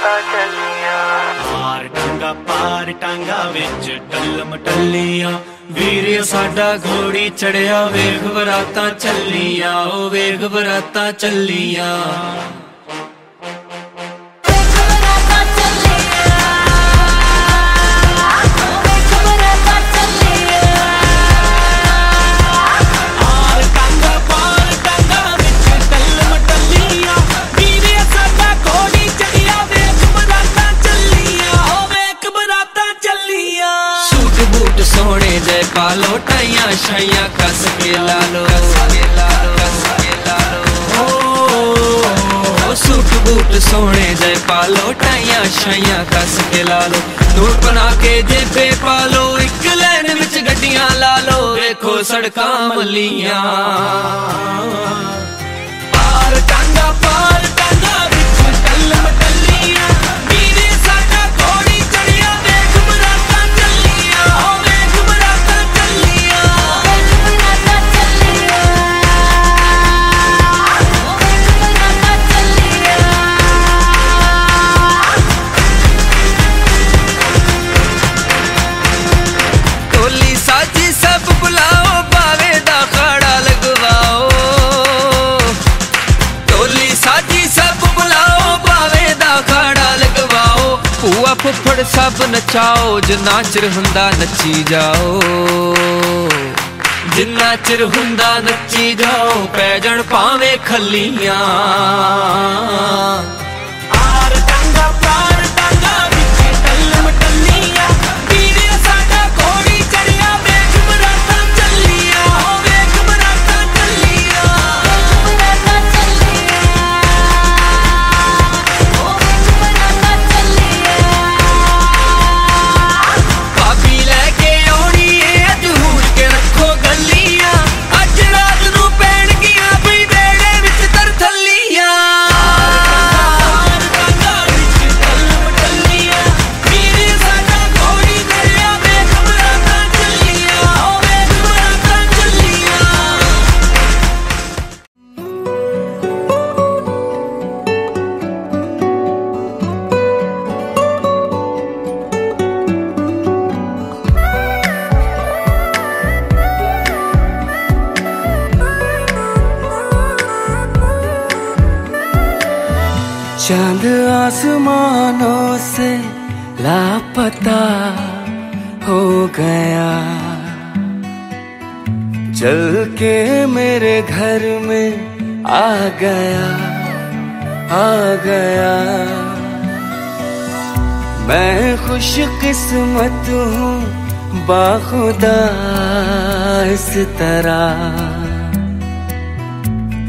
ਬਰਾਤਾਂ ਚੱਲੀਆਂ ਪਾਰ ਟਾਂਗਾ ਪਾਰ ਟਾਂਗਾ ਵਿੱਚ ਟੱਲਮ ਟੱਲੀਆਂ ਵੀਰ ਸਾਡਾ ਘੋੜੀ ਚੜਿਆ ਵੇਖ ਬਰਾਤਾਂ ਚੱਲੀਆਂ ਓ ਵੇਖ ਬਰਾਤਾਂ ਚੱਲੀਆਂ ਸ਼ਾਈਆਂ ਕੱਸ ਕੇ ਲਾ ਲੋ ਓ ਸੂਟ ਬੂਟ ਸੋਹਣੇ ਜੇ ਪਾਲੋ ਟਾਈਆਂ ਸ਼ਾਈਆਂ ਕੱਸ ਕੇ ਲਾ ਲੋ ਨੋਟ ਬਣਾ ਕੇ ਜੇਬੇ ਪਾਲੋ ਇੱਕ ਲਾਈਨ ਵਿੱਚ ਗੱਡੀਆਂ ਫੁੱਫੜ ਸਭ ਨਚਾਓ, ਜਿੰਨਾ ਚਿਰ ਹੁੰਦਾ ਨੱਚੀ ਜਾਓ। ਜਿੰਨਾ ਚਿਰ ਹੁੰਦਾ ਨੱਚੀ ਜਾਓ, ਪੈ ਜਾਣ ਭਾਵੇਂ ਖੱਲੀਆਂ। चाँद आसमानों से लापता हो गया। चल के मेरे घर में आ गया आ गया। मैं खुश किस्मत हूँ बाखुदा इस तरह।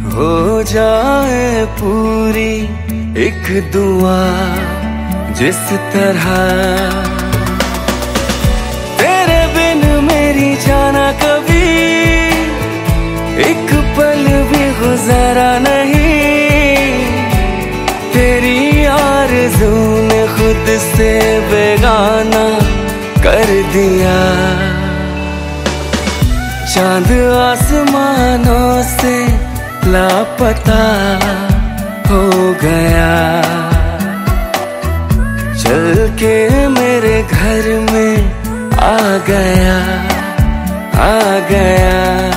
हो जाए पूरी एक दुआ जिस तरह। तेरे बिन मेरी जाना कभी एक पल भी गुजारा नहीं। तेरी आरज़ू ने खुद से बेगाना कर दिया। चाँद आसमानों लापता हो गया। चल के मेरे घर में आ गया आ गया।